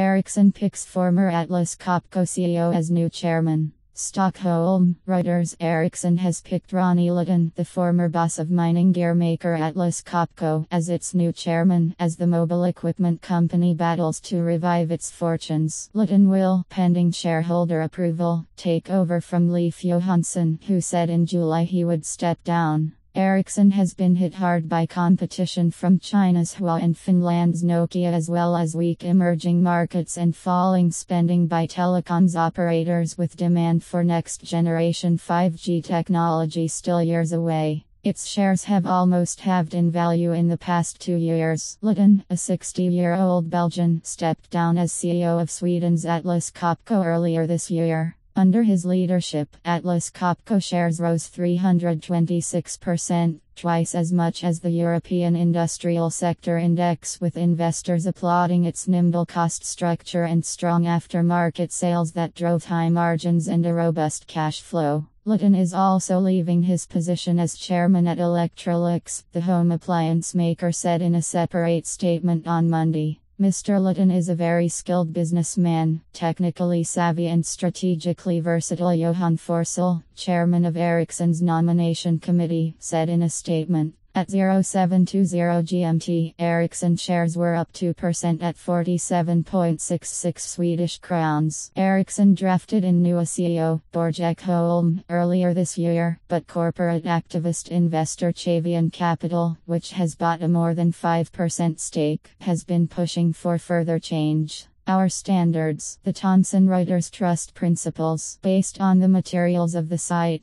Ericsson picks former Atlas Copco CEO as new chairman. Stockholm, Reuters Ericsson has picked Ronnie Leten, the former boss of mining gear maker Atlas Copco, as its new chairman, as the mobile equipment company battles to revive its fortunes. Leten will, pending shareholder approval, take over from Leif Johansson, who said in July he would step down. Ericsson has been hit hard by competition from China's Huawei and Finland's Nokia as well as weak emerging markets and falling spending by telecoms operators with demand for next generation 5G technology still years away. Its shares have almost halved in value in the past two years. Leten, a 60 year old Belgian, stepped down as CEO of Sweden's Atlas Copco earlier this year. Under his leadership, Atlas Copco shares rose 326%, twice as much as the European Industrial Sector Index, with investors applauding its nimble cost structure and strong aftermarket sales that drove high margins and a robust cash flow. Leten is also leaving his position as chairman at Electrolux, the home appliance maker said in a separate statement on Monday. Mr. Leten is a very skilled businessman, technically savvy and strategically versatile. Johan Forssell, chairman of Ericsson's nomination committee, said in a statement. At 0720 GMT, Ericsson shares were up 2% at 47.66 Swedish crowns. Ericsson drafted in new CEO, Börje Ekholm, earlier this year, but corporate activist investor Cevian Capital, which has bought a more than 5% stake, has been pushing for further change. Our standards, the Thomson Reuters Trust Principles, based on the materials of the site,